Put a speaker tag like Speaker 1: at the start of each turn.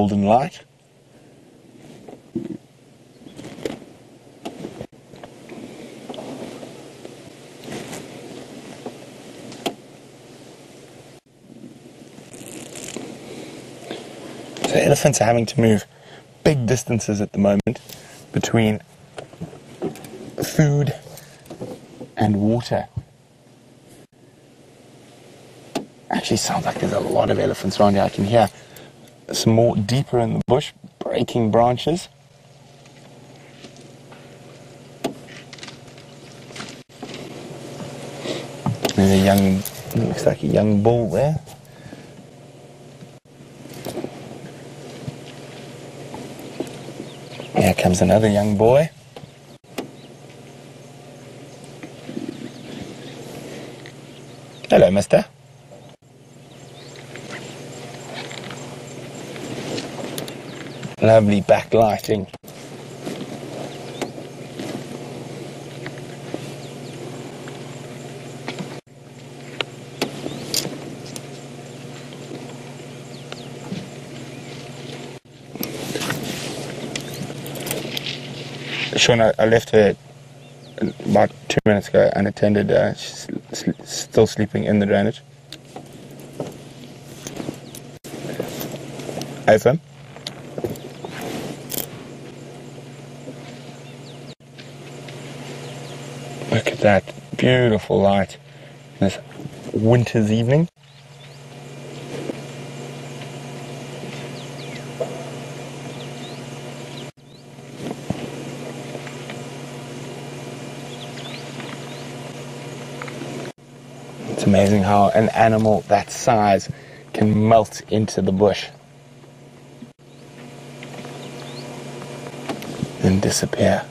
Speaker 1: golden light. So elephants are having to move big distances at the moment between food and water. Actually sounds like there's a lot of elephants around here. I can hear some more deeper in the bush, breaking branches. There's a young, looks like a young bull there. Here comes another young boy. Hello, mister. Lovely backlighting. Sean, I, left her about two minutes ago unattended. Uh, she's sl- still sleeping in the drainage. Over. Look at that beautiful light this winter's evening. It's amazing how an animal that size can melt into the bush and disappear.